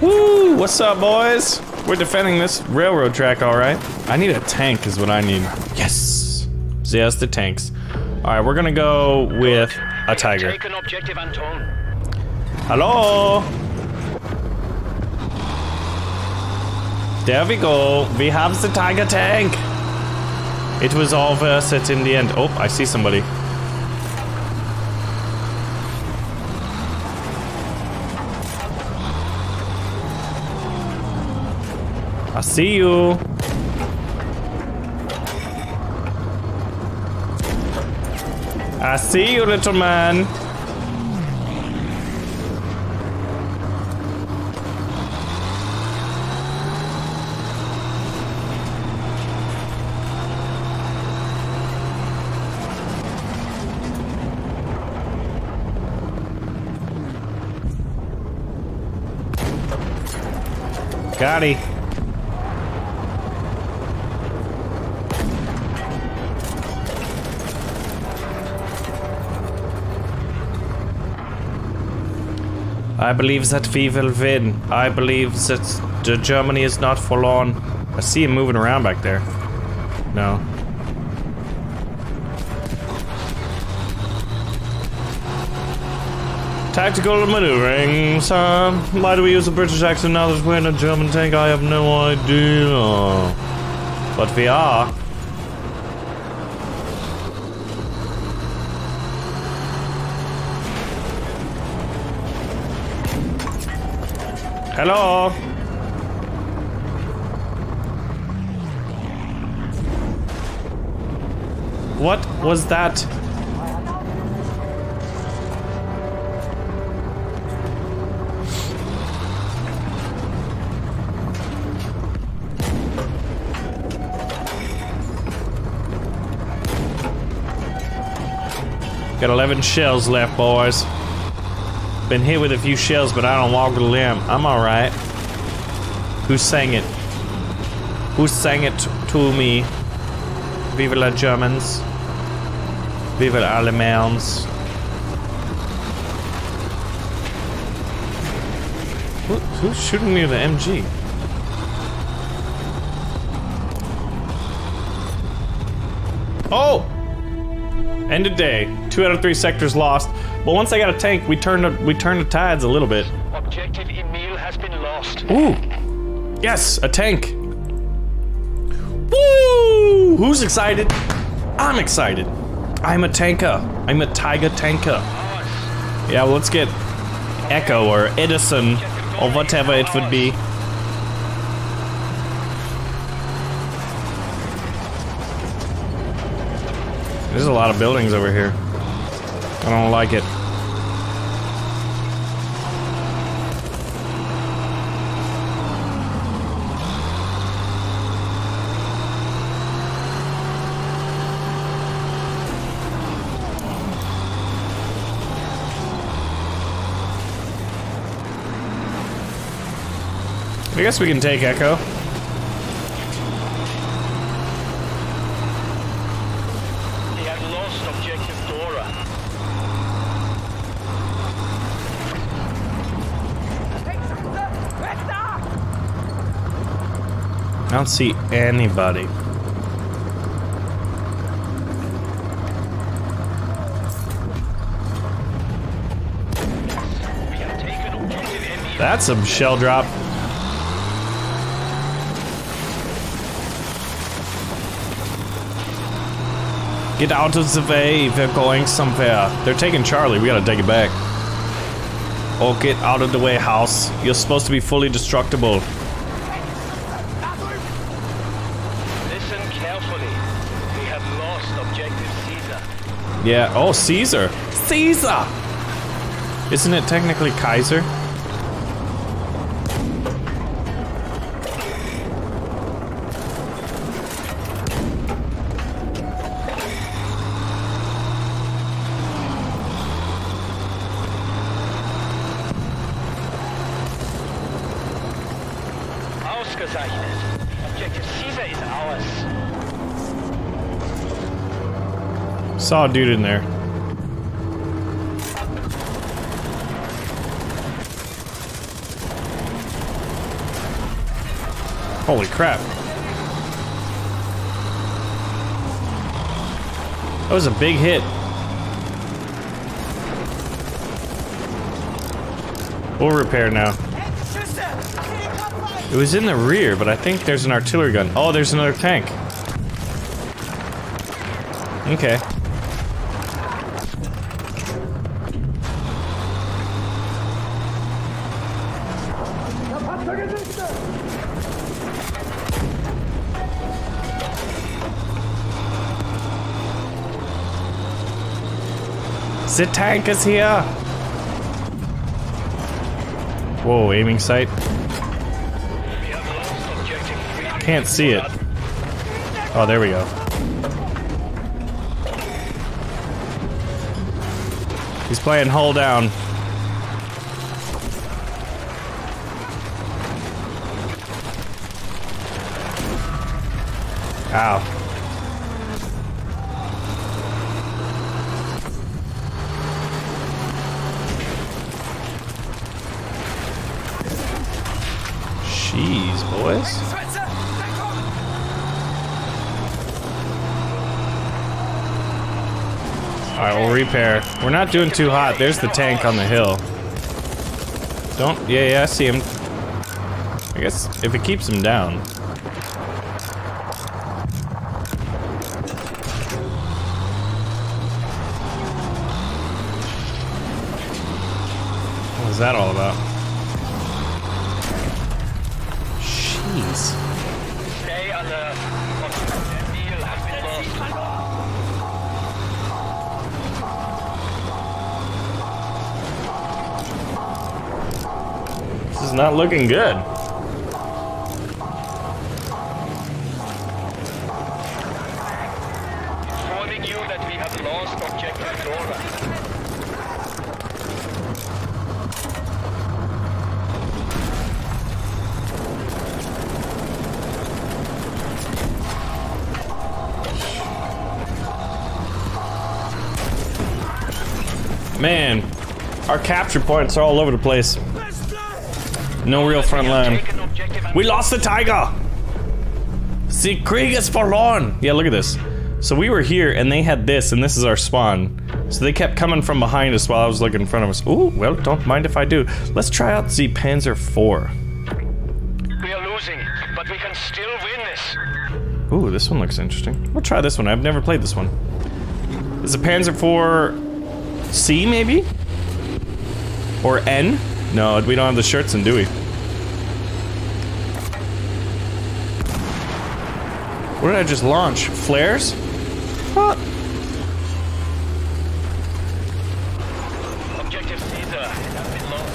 Woo! What's up, boys? We're defending this railroad track, all right. I need a tank, is what I need. Yes. See Yes, the tanks. All right, we're gonna go with a tiger. Take an objective, Anton. Hello. There we go. We have the tiger tank. It was all worth it in the end. Oh, I see somebody. I see you. I see you, little man. Got. I believe that we will win. I believe that Germany is not forlorn. I see him moving around back there. No. Tactical maneuvering, sir. Why do we use a British accent now that we're in a German tank? I have no idea. But we are. Hello? What was that? Got 11 shells left, boys. Been hit with a few shells, but I don't walk a limb. I'm alright. Who sang it? Who sang it to me? Vive la Germans. Vive Allemands. Who, who's shooting me with an MG? Oh! End of day. Two out of three sectors lost. But once I got a tank, we turned the, we turned the tides a little bit. Objective Emil has been lost. Ooh. Yes, a tank. Woo! Who's excited? I'm excited. I'm a tanker. I'm a tiger tanker. Yeah, well, let's get Echo or Edison or whatever it would be. There's a lot of buildings over here. I don't like it. I guess we can take Echo. He has lost objective Dora. I don't see anybody. That's some shell drop. Get out of the way, we're going somewhere. They're taking Charlie, we gotta take it back. Oh, get out of the way, house. You're supposed to be fully destructible. Listen carefully. We have lost objective Caesar. Yeah, oh, Caesar. Caesar! Isn't it technically Kaiser? Saw a dude in there. Holy crap. That was a big hit. We'll repair now. It was in the rear, but I think there's an artillery gun. Oh, there's another tank. Okay. The tank is here! Whoa, aiming sight. Can't see it. Oh, there we go. He's playing hull down. Ow. Jeez, boys. Alright, we'll repair. We're not doing too hot. There's the tank on the hill. Don't. Yeah, yeah, I see him. I guess if it keeps him down. What is that all about? Jeez. Not looking good. Informing you that we have lost objective Dora. Man, our capture points are all over the place. No real front line. We lost the tiger! See, Krieg is forlorn! Yeah, look at this. So we were here and they had this, and this is our spawn. So they kept coming from behind us while I was looking in front of us. Ooh, well, don't mind if I do. Let's try out the Panzer IV. We are losing, but we can still win this. Ooh, this one looks interesting. We'll try this one. I've never played this one. Is a Panzer IV C, maybe? Or N? No, we don't have the Schürzen, do we? What did I just launch? Flares? What? Objective Caesar has been lost.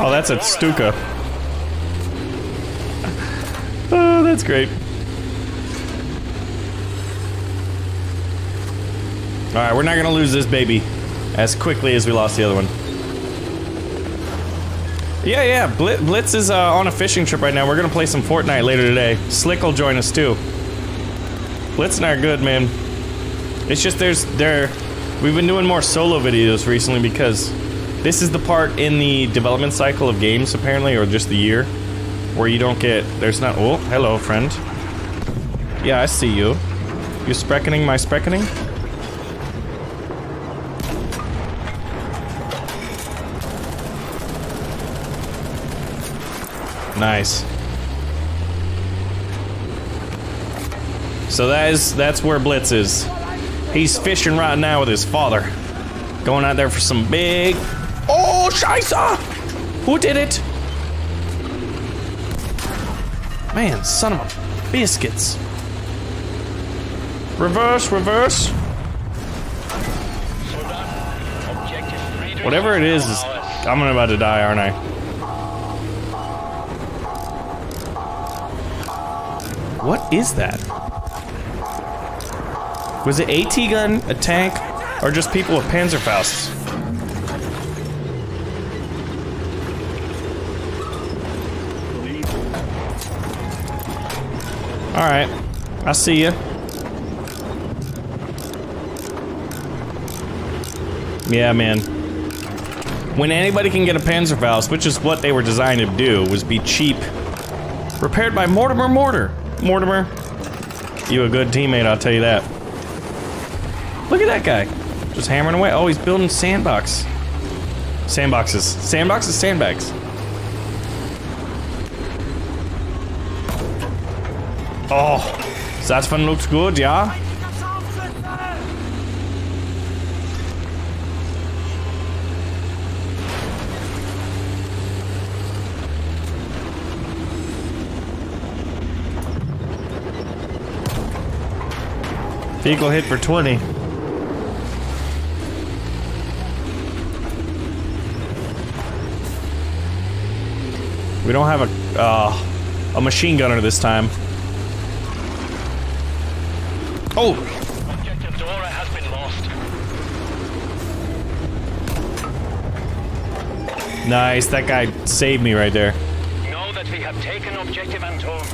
Oh, that's at Stuka. oh, that's great. Alright, we're not gonna lose this baby as quickly as we lost the other one. Yeah, yeah, Blit Blitz is uh, on a fishing trip right now. We're gonna play some Fortnite later today. Slick will join us too. Blitz and I are good, man. It's just there's there we've been doing more solo videos recently because this is the part in the development cycle of games apparently or just the year where you don't get there's not oh hello friend yeah i see you you spreckening my spreckening nice so that is that's where blitz is he's fishing right now with his father going out there for some big Oh, Scheisse! Who did it? Man, son of a biscuits. Reverse, reverse. Whatever it is, is. I'm about to die, aren't I? What is that? Was it AT gun, a tank, or just people with Panzerfausts? All right, I see you. Yeah, man. When anybody can get a Panzerfaust, which is what they were designed to do, was be cheap. Repaired by Mortimer Mortar. Mortimer, you a good teammate, I'll tell you that. Look at that guy. Just hammering away. Oh, he's building sandbox. Sandboxes. Sandboxes, sandbags. Oh, that one looks good, yeah? Vehicle hit for 20. We don't have a, uh, a machine gunner this time. Oh! Objective Dora has been lost. Nice, that guy saved me right there. Know that we have taken Objective Anton.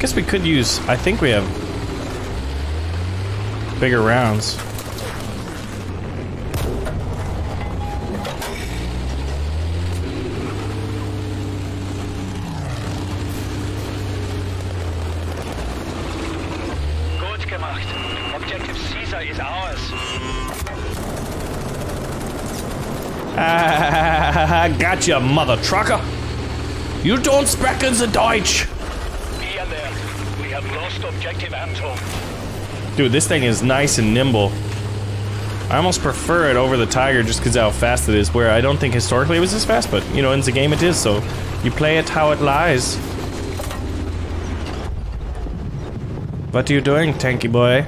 Guess we could use, I think we have bigger rounds. Gut gemacht. Objective Caesar is ours. Ah, gotcha, mother trucker. You don't speak in the Deutsch. Be alert. We have lost Objective Anton. Dude, this thing is nice and nimble. I almost prefer it over the Tiger just because how fast it is, where I don't think historically it was this fast, but, you know, in the game it is, so you play it how it lies. What are you doing, tanky boy?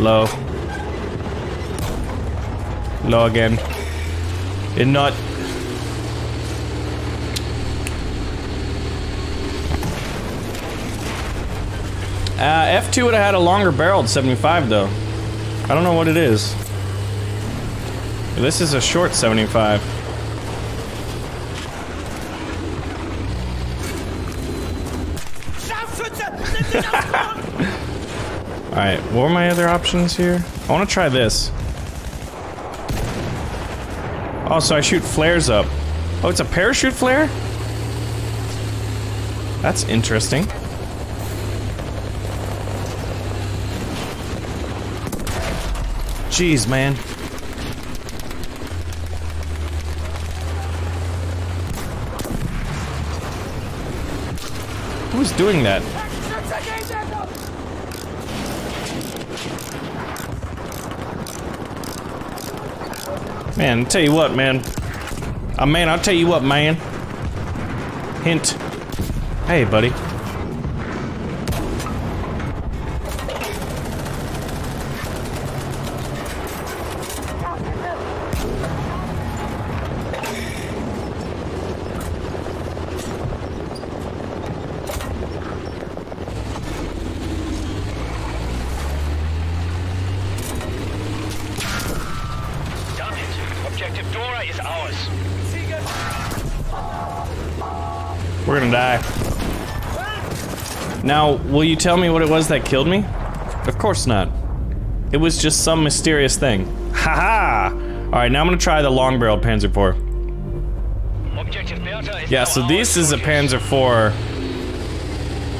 Low. Low again. It not Uh, F2 would have had a longer barreled 75 though. I don't know what it is. This is a short 75. Alright, what were my other options here? I want to try this. Oh, so I shoot flares up. Oh, it's a parachute flare? That's interesting. Jeez, man. Who's doing that? Man, tell you what, man. Uh, man, I'll tell you what, man. Hint. Hey, buddy. Done it. Objective Dora is ours. We're gonna die. Now, will you tell me what it was that killed me? Of course not. It was just some mysterious thing. Haha! Alright, now I'm gonna try the long barrel Panzer IV. Objective is Yeah, so this is a. Panzer IV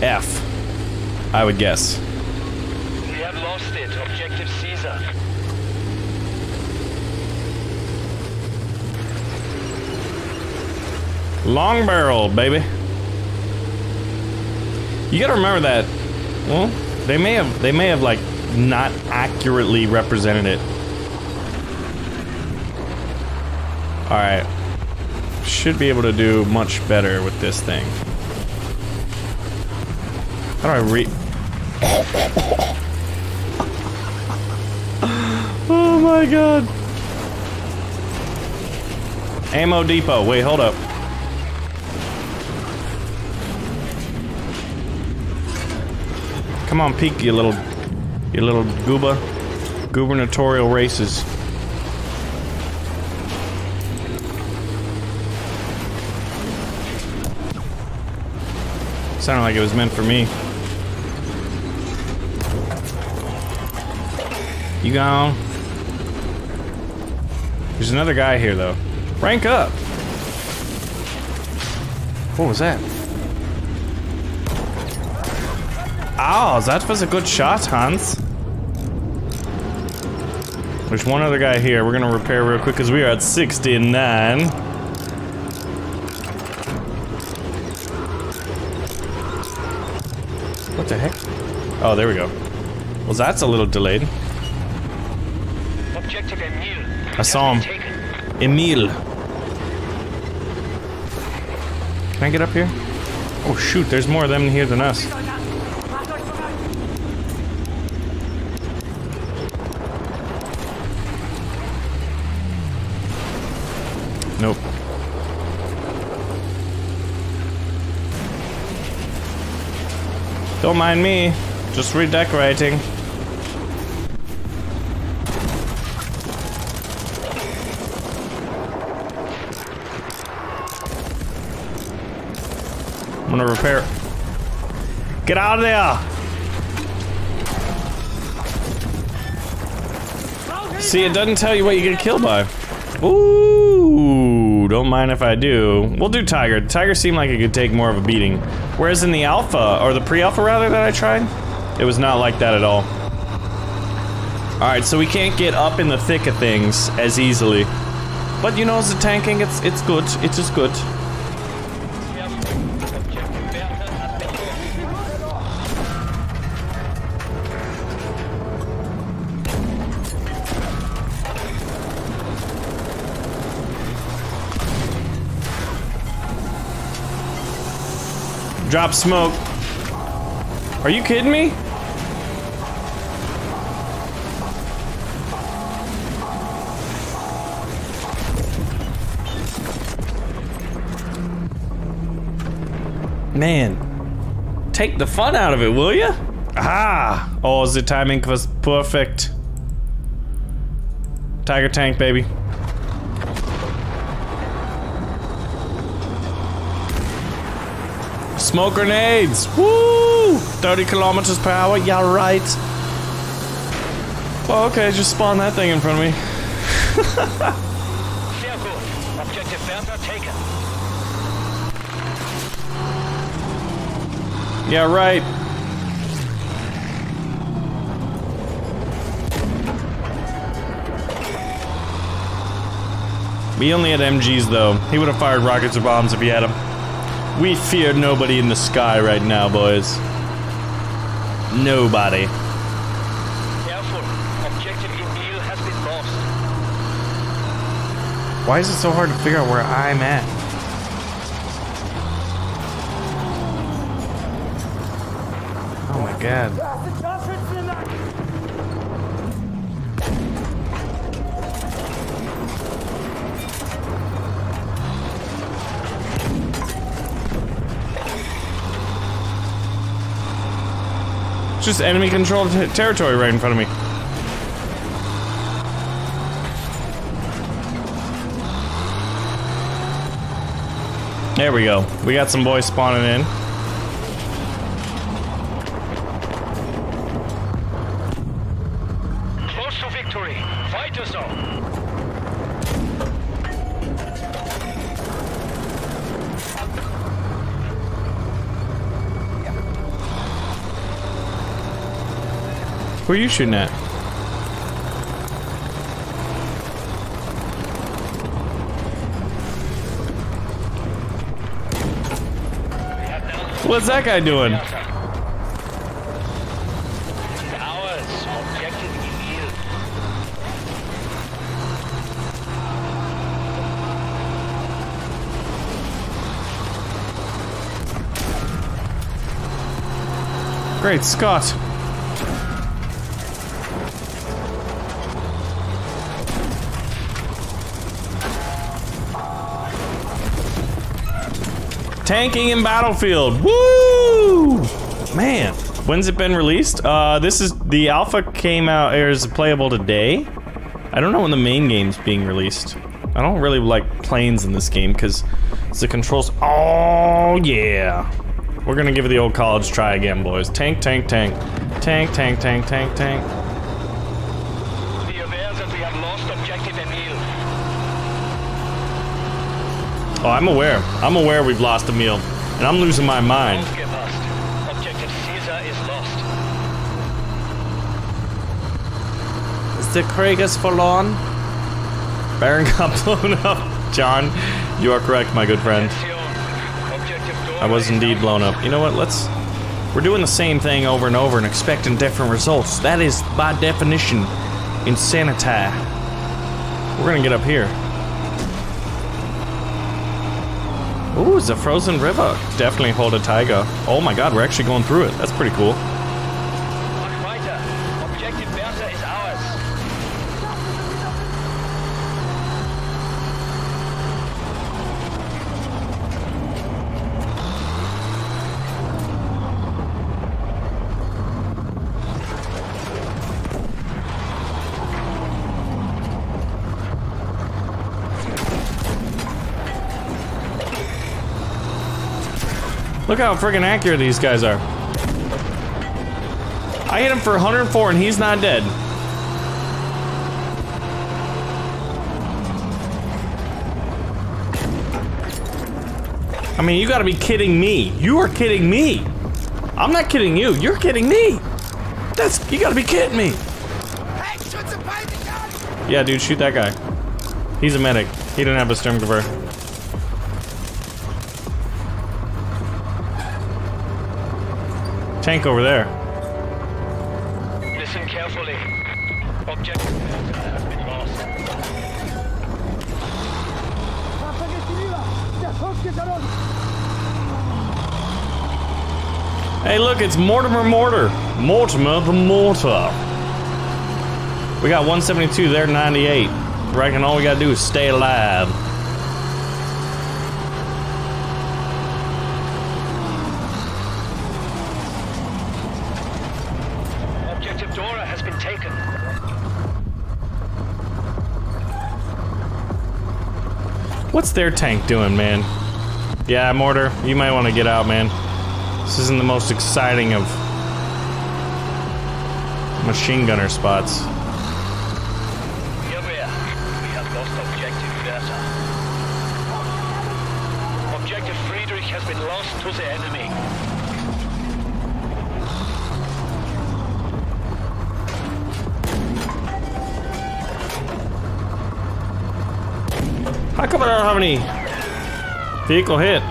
F, I would guess. We have lost it. Objective Caesar. Long barrel, baby. You gotta remember that. Well, they may have they may have like not accurately represented it. All right, should be able to do much better with this thing. How do I re? oh my god. Ammo depot. Wait, hold up. Come on, peek, you little, you little gooba. Gubernatorial races. Sounded like it was meant for me. You gone? There's another guy here, though. Rank up. What was that? Oh, that was a good shot, Hans. There's one other guy here. We're gonna repair real quick because we are at 69. What the heck? Oh, there we go. Well, that's a little delayed. Objective Emil. I saw him. Emil. Can I get up here? Oh shoot, there's more of them here than us. Don't mind me. Just redecorating. I'm gonna repair. Get out of there! See, it doesn't tell you what you get killed by. Ooh, don't mind if I do. We'll do Tiger. Tiger seemed like it could take more of a beating. Whereas in the Alpha, or the pre-Alpha rather that I tried, it was not like that at all. Alright, so we can't get up in the thick of things as easily. But you know, the tanking, it's it's good. It is good. Drop smoke. Are you kidding me? Man, take the fun out of it, will you? Ah! Oh, the timing was perfect. Tiger tank, baby. Smoke grenades! Woo! 30 kilometers per hour, yeah, right. Okay, just spawn that thing in front of me. Yeah, right. We only had MGs though. He would have fired rockets or bombs if he had them. We fear nobody in the sky right now, boys. Nobody. Careful. Objective Emil has been lost. Why is it so hard to figure out where I'm at? Oh my god. Just enemy controlled territory right in front of me. There we go. We got some boys spawning in. Who are you shooting at? What's that guy doing? Great Scott. Tanking in Battlefield. Woo! Man, when's it been released? Uh, this is the alpha came out is playable today. I don't know when the main game's being released. I don't really like planes in this game because the controls. Oh yeah, we're gonna give it the old college try again, boys. Tank, tank, tank, tank, tank, tank, tank, tank. Oh, I'm aware. I'm aware we've lost Emil. And I'm losing my mind. Aufgepasst. Objective Caesar is lost. Is the Krieger's forlorn? Baron got blown up. John, you are correct, my good friend. Attention. Objective Dora I was indeed blown up. You know what? Let's. We're doing the same thing over and over and expecting different results. That is, by definition, insanity. We're gonna get up here. Ooh, it's a frozen river. Definitely hold a tiger. Oh my god, we're actually going through it. That's pretty cool. Mach weiter. Objective Bertha is ours. Look how friggin' accurate these guys are. I hit him for 104 and he's not dead. I mean, you gotta be kidding me. You are kidding me. I'm not kidding you. You're kidding me. That's, you gotta be kidding me. Yeah, dude, shoot that guy. He's a medic. He didn't have a Sturmgewehr. Tank over there. Listen carefully. Objective Bertha has been lost. Hey, look, it's Mortimer Mortar. Mortimer the Mortar. We got 172, they're 98. Reckon all we gotta do is stay alive. Objective Dora has been taken. What's their tank doing, man? Yeah, Mortar, you might want to get out, man. This isn't the most exciting of machine gunner spots. Objective Friedrich has been lost to the enemy. I don't have any vehicle hit?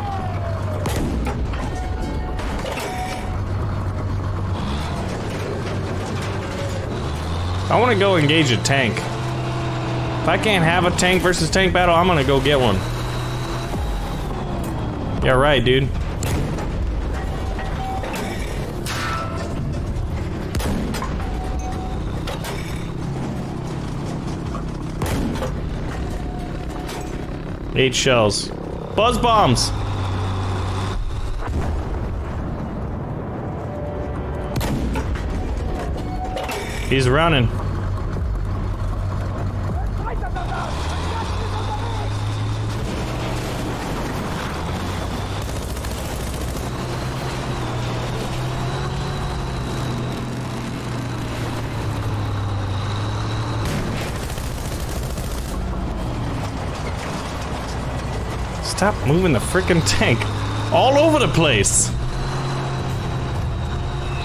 I want to go engage a tank. If I can't have a tank versus tank battle, I'm gonna go get one. Yeah, right, dude. Eight shells. Buzz bombs! He's running. Stop moving the freaking tank all over the place.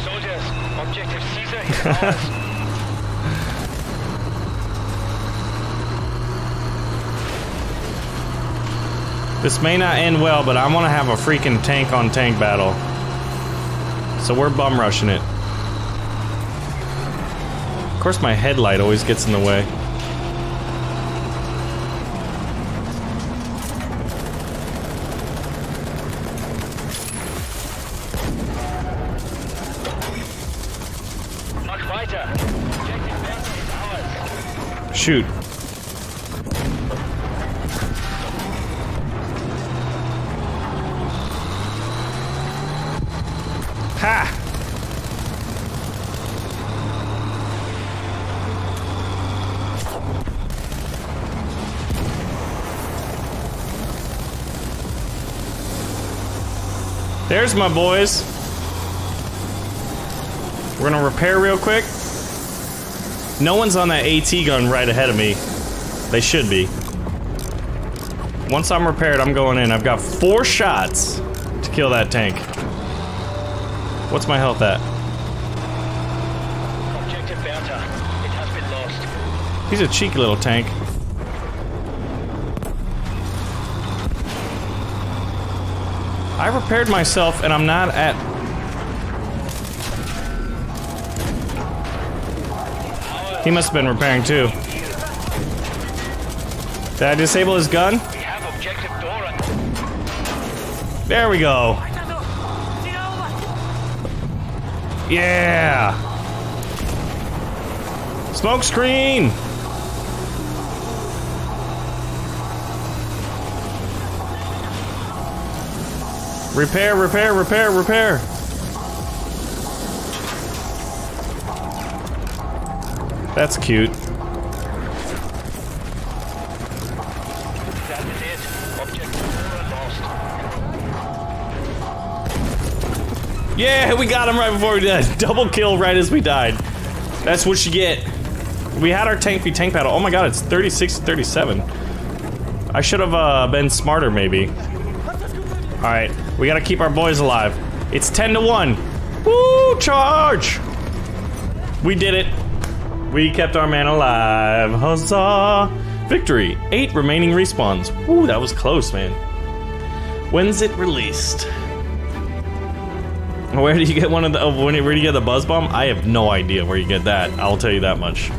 Soldiers, Objective Caesar is. This may not end well, but I want to have a freaking tank on tank battle. So we're bum rushing it. Of course, my headlight always gets in the way. Mach weiter. Objective Bertha is ours. Shoot. Ha! There's my boys. We're gonna repair real quick. No one's on that AT gun right ahead of me. They should be. Once I'm repaired, I'm going in. I've got four shots to kill that tank. What's my health at? Objective. It has been lost. He's a cheeky little tank. I repaired myself and I'm not at... He must have been repairing too. Did I disable his gun? There we go. Yeah. Smoke screen. Repair, repair, repair, repair. That's cute. Yeah, we got him right before we died. Double kill right as we died. That's what you get. We had our tank be tank battle. Oh my god, it's 36 to 37. I should have uh, been smarter, maybe. Alright, we gotta keep our boys alive. It's 10 to 1. Woo, charge! We did it. We kept our man alive. Huzzah! Victory. Eight remaining respawns. Woo, that was close, man. When's it released? Where do you get one of the? Oh, when, where do you get the buzz bomb? I have no idea where you get that. I'll tell you that much.